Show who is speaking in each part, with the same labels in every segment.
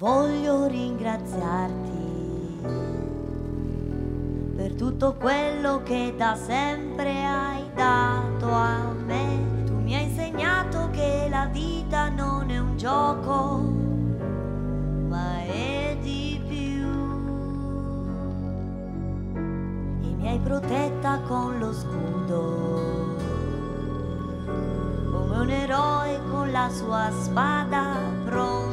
Speaker 1: Voglio ringraziarti per tutto quello che da sempre hai dato a me. Tu mi hai insegnato che la vita non è un gioco, ma è di più. E mi hai protetta con lo scudo, come un eroe con la sua spada pronta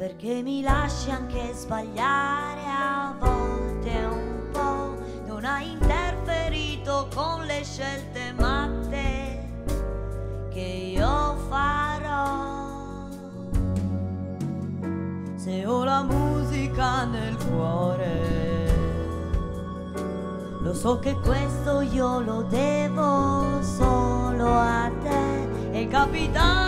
Speaker 1: perché mi lasci anche sbagliare a volte un po'. Non hai interferito con le scelte matte che io farò. Se ho la musica nel cuore, lo so che questo io lo devo solo a te. E capitano